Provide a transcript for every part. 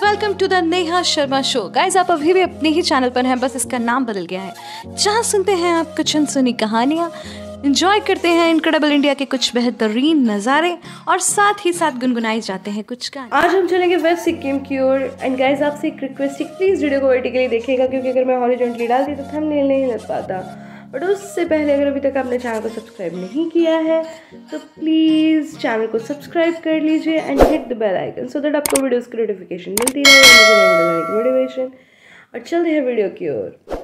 Welcome to the Neha Sharma show guys आप अभी भी अपने ही चैनल पर हैं, बस इसका नाम बदल गया है। जहाँ सुनते हैं आप कुछ अनसुनी कहानियाँ इंजॉय करते हैं इनक्रेडिबल इंडिया के कुछ बेहतरीन नज़ारे और साथ ही साथ गुनगुनाए जाते हैं कुछ गाने। आज हम चलेंगे वेस्ट सिक्किम की ओर एंड गाइस आपसे एक रिक्वेस्ट है प्लीज़ वीडियो को वर्टिकली देखिएगा, क्योंकि अगर मैं हॉरिजॉन्टली डालती तो थंबनेल नहीं लग पाता। बट उससे पहले अगर अभी तक आपने चैनल को सब्सक्राइब नहीं किया है तो प्लीज़ चैनल को सब्सक्राइब कर लीजिए and hit the bell icon so that आपको वीडियोस की नोटिफिकेशन मिलती रहे मुझे नई वीडियो की मोटिवेशन और चलते हैं वीडियो की ओर।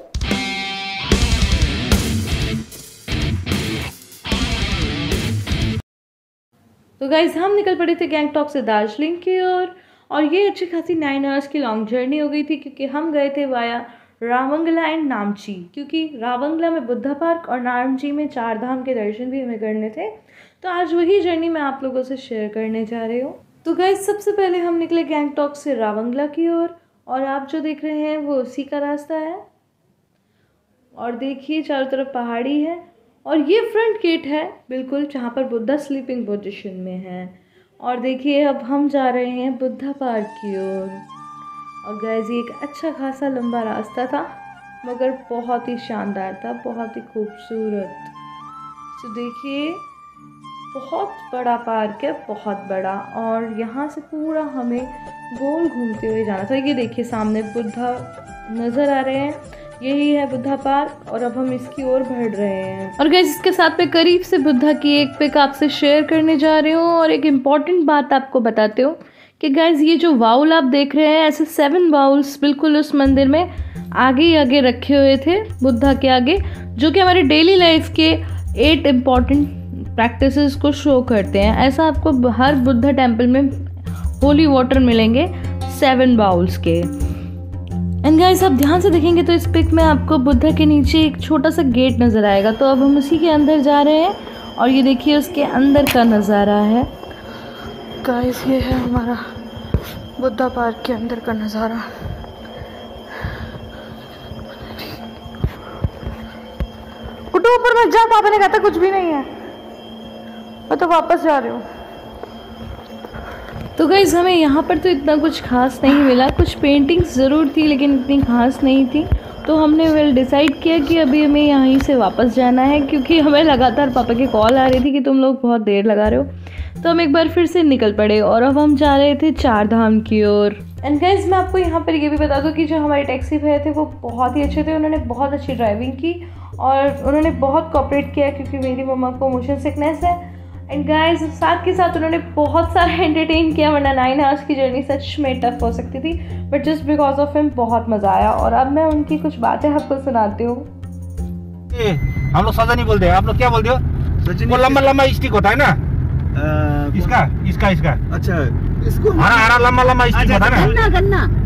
तो गाइज़ हम निकल पड़े थे गैंगटॉक से दार्जिलिंग की ओर और, और ये अच्छी खासी नाइन आवर्स की लॉन्ग जर्नी हो गई थी क्योंकि हम गए थे वाया रावंगला एंड नामची क्योंकि रावंगला में बुद्धा पार्क और नामची में चार धाम के दर्शन भी हमें करने थे। तो आज वही जर्नी मैं आप लोगों से शेयर करने जा रही हूँ। तो गए सबसे पहले हम निकले गैंगटॉक से रावंगला की ओर और, आप जो देख रहे हैं वो उसी का रास्ता है। और देखिए चारों तरफ़ पहाड़ी है और ये फ्रंट गेट है बिल्कुल जहाँ पर बुद्धा स्लीपिंग पोजिशन में है। और देखिए अब हम जा रहे हैं बुद्धा पार्क की ओर। और गैज ये एक अच्छा खासा लंबा रास्ता था, मगर बहुत ही शानदार था, बहुत ही खूबसूरत। तो देखिए, बहुत बड़ा पार्क है, बहुत बड़ा, और यहाँ से पूरा हमें गोल घूमते हुए जाना। था ये देखिए, सामने बुद्धा नज़र आ रहे हैं, यही है बुद्धा पार्क, और अब हम इसकी ओर बढ़ रहे हैं। और गैस इसके साथ में करीब से बुद्धा की एक पिक आपसे शेयर करने जा रही हूँ, और एक इंपॉर्टेंट बात आपको बताते हो कि गैस ये जो वाउल आप देख रहे हैं, ऐसे सेवन वाउल्स बिल्कुल उस मंदिर में आगे ही आगे रखे हुए थे, बुद्धा के आगे, जो कि हमारी डेली लाइफ के एट इंपॉर्टेंट प्रैक्टिसेस को शो करते हैं। ऐसा आपको हर बुद्धा टेंपल में होली वाटर मिलेंगे सेवन बाउल्स के। एंड गाइस आप ध्यान से देखेंगे तो इस पिक में आपको बुद्धा के नीचे एक छोटा सा गेट नज़र आएगा। तो अब हम उसी के अंदर जा रहे हैं और ये देखिए उसके अंदर का नज़ारा है। गाइस ये है हमारा बुद्धा पार्क के अंदर का नज़ारा। उठो ऊपर मत जा, पापा ने कहा था कुछ भी नहीं है। मैं तो वापस जा रही हूँ। तो गाइज़ हमें यहाँ पर तो इतना कुछ खास नहीं मिला। कुछ पेंटिंग्स ज़रूर थी, लेकिन इतनी खास नहीं थी। तो हमने वेल डिसाइड किया कि अभी हमें यहीं से वापस जाना है, क्योंकि हमें लगातार पापा की कॉल आ रही थी कि तुम लोग बहुत देर लगा रहे हो। तो हम एक बार फिर से निकल पड़े और अब हम जा रहे थे चार धाम की ओर। एंड गाइज़ मैं आपको यहाँ पर ये भी बता दूँ कि जो हमारे टैक्सी भैया थे वो बहुत ही अच्छे थे। उन्होंने बहुत अच्छी ड्राइविंग की और उन्होंने बहुत कॉपरेट किया क्योंकि मेरी मम्मा को मोशन सिकनेस है। एंड गाइस साथ के साथ उन्होंने बहुत सारा एंटरटेन किया वरना नाइन आवर्स की जर्नी सच में टफ हो सकती थी। But just because of him बहुत मज़ा आया। और अब मैं उनकी कुछ बातें आपको सुनाती हूँ। हम लोग सजा नहीं बोलते आप लोग क्या बोलते हो? वो लंबा लंबा स्टिक होता है ना? इसका इसका इसका। अच्छा इसको हरा हरा लंबा लंबा स्टिक होता है ना? गन्ना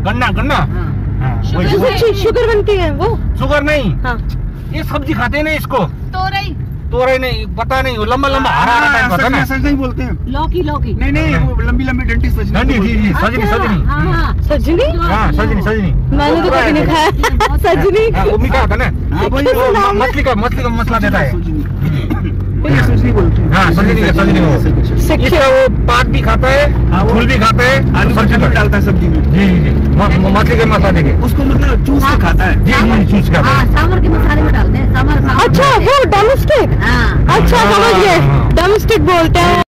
गन्ना। गन्ना हाँ, वही। अच्छी शुगर। बनती है वो। शुगर नहीं? हाँ। ये सब्ज़ी खाते हैं ना इसको? तोरई। तोरई नहीं पता नहीं वो लंबा लंबा हरा हरा टाइप है ना? सच नहीं बोलते हैं। लौकी लौकी। नहीं नहीं वो लंबी लंबी डंडी सच ठंडी जी जी सजनी सजनी। हाँ हाँ सजनी? हाँ सजनी सजनी। मैंने तो कभी नहीं खाया। सजनी। हाँ, वो मीठा होता है ना? हाँ, वही तो मछली का मछली का मसला देता है। नहीं बोलते हैं। हाँ सजनी वो इसका वो पात भी खाता है हाँ, वो- फूल भी खाता है आलू सब्ज़ी सब्ज़ी भी डालता है सब्ज़ी में। जी जी जी। म- म- मछली के मसाले के। उसको मतलब चूस के खाता है। जी जी चूज़ कर हाँ। सांभर के मसाले में डालते हैं सांभर सांभर। अच्छा वो डोमेस्टिक? हाँ। अच्छा समझ गए। हाँ। बोलते हैं।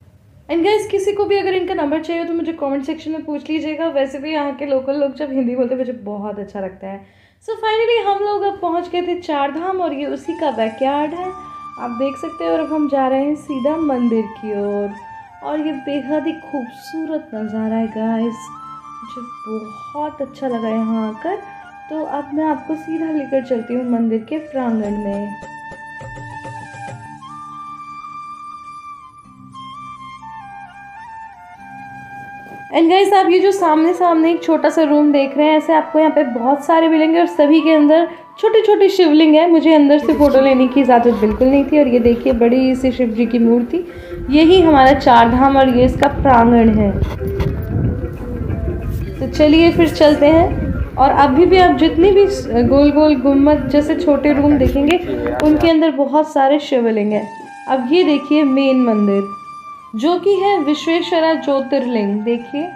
एंड गाइस किसी को भी अगर इनका नंबर चाहिए तो मुझे कमेंट सेक्शन में पूछ लीजिएगा। वैसे भी यहाँ के लोकल लोग जब हिंदी बोलते हैं मुझे बहुत अच्छा लगता है। सो so फाइनली हम लोग अब पहुँच गए थे चार धाम और ये उसी का बैकयार्ड है। आप देख सकते हैं और अब हम जा रहे हैं सीधा मंदिर की ओर। और ये बेहद ही खूबसूरत नज़ारा है गाइस मुझे बहुत अच्छा लगा यहाँ आकर। तो अब मैं आपको सीधा लेकर चलती हूँ मंदिर के प्रांगण में। एंड गाइस आप ये जो सामने सामने एक छोटा सा रूम देख रहे हैं, ऐसे आपको यहाँ पे बहुत सारे मिलेंगे और सभी के अंदर छोटी छोटी शिवलिंग है मुझे अंदर से फ़ोटो लेने की इजाज़त बिल्कुल नहीं थी और ये देखिए बड़ी सी शिव जी की मूर्ति। यही हमारा चार धाम और ये इसका प्रांगण है। तो चलिए फिर चलते हैं। और अभी भी आप जितनी भी गोल गोल गुम्मत जैसे छोटे रूम देखेंगे उनके अंदर बहुत सारे शिवलिंग हैं। अब ये देखिए मेन मंदिर जो कि है विश्वेश्वरा ज्योतिर्लिंग। देखिए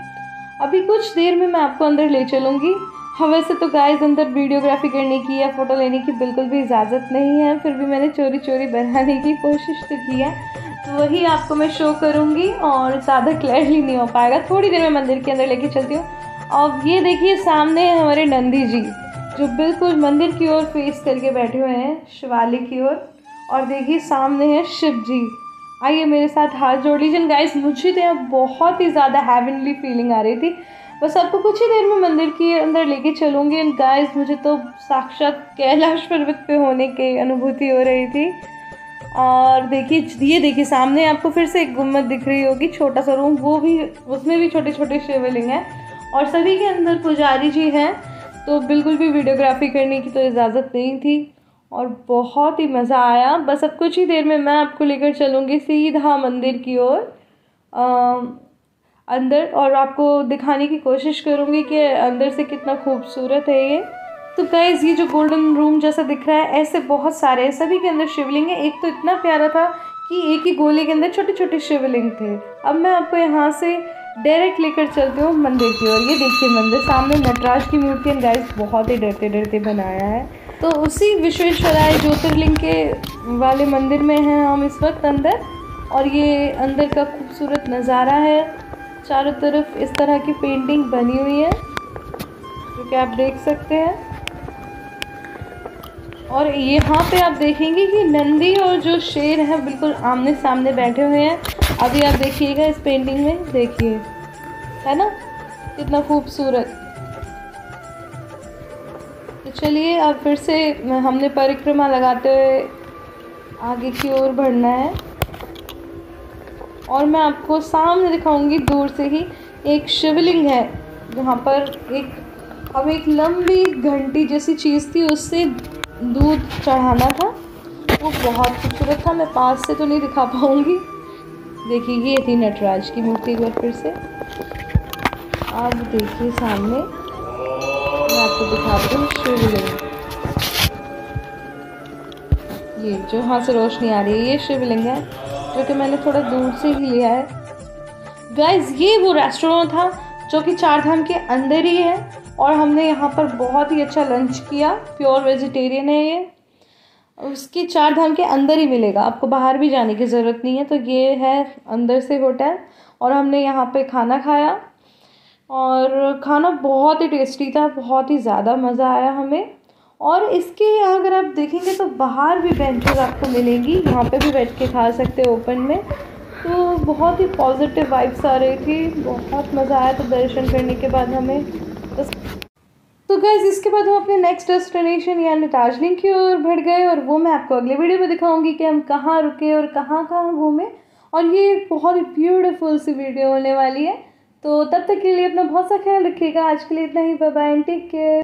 अभी कुछ देर में मैं आपको अंदर ले चलूँगी। हाँ वैसे तो गाइस अंदर वीडियोग्राफी करने की या फ़ोटो लेने की बिल्कुल भी इजाज़त नहीं है। फिर भी मैंने चोरी चोरी बनाने की कोशिश तो की है। तो वही आपको मैं शो करूँगी और ज़्यादा क्लियरली नहीं हो पाएगा। थोड़ी देर में मंदिर के अंदर लेके चलती हूँ। और ये देखिए, सामने है हमारे नंदी जी, जो बिल्कुल मंदिर की ओर फेस करके बैठे हुए हैं शिवालिक की ओर। और देखिए, सामने है शिव जी। आइए मेरे साथ हाथ जोड़ लीजिए। गाइस मुझे तो यहाँ बहुत ही ज़्यादा हैवनली फीलिंग आ रही थी। बस आपको कुछ ही देर में मंदिर के अंदर लेके चलूँगी। एंड गाइस मुझे तो साक्षात कैलाश पर्वत पे होने की अनुभूति हो रही थी। और देखिए, ये देखिए, सामने आपको फिर से एक गुम्मत दिख रही होगी, छोटा सा रूम। वो भी, उसमें भी छोटे छोटे शिवलिंग हैं। और सभी के अंदर पुजारी जी हैं तो बिल्कुल भी वीडियोग्राफी करने की तो इजाज़त नहीं थी। और बहुत ही मज़ा आया। बस अब कुछ ही देर में मैं आपको लेकर चलूँगी सीधा मंदिर की ओर। अंदर और आपको दिखाने की कोशिश करूँगी कि अंदर से कितना खूबसूरत है ये। तो गाइज़ ये जो गोल्डन रूम जैसा दिख रहा है, ऐसे बहुत सारे हैं। सभी के अंदर शिवलिंग है। एक तो इतना प्यारा था कि एक ही गोले के अंदर छोटे छोटे शिवलिंग थे। अब मैं आपको यहाँ से डायरेक्ट लेकर चलती हूँ मंदिर की ओर। ये देखिए मंदिर, सामने नटराज की मूर्ति गाइस बहुत ही डरते डरते बनाया है। तो उसी विश्वेश्वराय ज्योतिर्लिंग के वाले मंदिर में हैं हम इस वक्त अंदर। और ये अंदर का खूबसूरत नज़ारा है। चारों तरफ़ इस तरह की पेंटिंग बनी हुई है, जो कि आप देख सकते हैं। और यहाँ पे आप देखेंगे कि नंदी और जो शेर है, बिल्कुल आमने सामने बैठे हुए हैं। अभी आप देखिएगा इस पेंटिंग में, देखिए, है ना? कितना खूबसूरत। तो चलिए, अब फिर से हमने परिक्रमा लगाते हुए आगे की ओर बढ़ना है। और मैं आपको सामने दिखाऊँगी दूर से ही एक शिवलिंग है, जहाँ पर एक, अब एक लंबी घंटी जैसी चीज़ थी, उससे दूध चढ़ाना था। वो बहुत खूबसूरत था, मैं पास से तो नहीं दिखा पाऊँगी। देखिए, ये थी नटराज की मूर्ति एक बार फिर से। अब देखिए सामने, मैं आपको दिखाती हूँ शिवलिंग। ये जो यहाँ से रोशनी आ रही है, ये शिवलिंग है। जो कि मैंने थोड़ा दूर से ही लिया है। गाइज़ ये वो रेस्टोरेंट था जो कि चार धाम के अंदर ही है और हमने यहाँ पर बहुत ही अच्छा लंच किया। प्योर वेजिटेरियन है ये। उसकी चार धाम के अंदर ही मिलेगा। आपको बाहर भी जाने की ज़रूरत नहीं है। तो ये है अंदर से होटल और हमने यहाँ पे खाना खाया। और खाना बहुत ही टेस्टी था, बहुत ही ज़्यादा मज़ा आया हमें। और इसके अगर आप देखेंगे तो बाहर भी बेंचेस आपको मिलेंगी। यहाँ पे भी बैठ के खा सकते हैं ओपन में। तो बहुत ही पॉजिटिव वाइब्स आ रही थी। बहुत मज़ा आया तो दर्शन करने के बाद हमें। तो गैस इसके बाद हम अपने नेक्स्ट डेस्टिनेशन यानी दार्जिलिंग की ओर बढ़ गए और वो मैं आपको अगले वीडियो में दिखाऊँगी कि हम कहाँ रुके और कहाँ कहाँ घूमे। और ये बहुत ही ब्यूटीफुल सी वीडियो होने वाली है। तो तब तक के लिए अपना बहुत सा ख्याल रखिएगा। आज के लिए इतना ही। Bye bye take care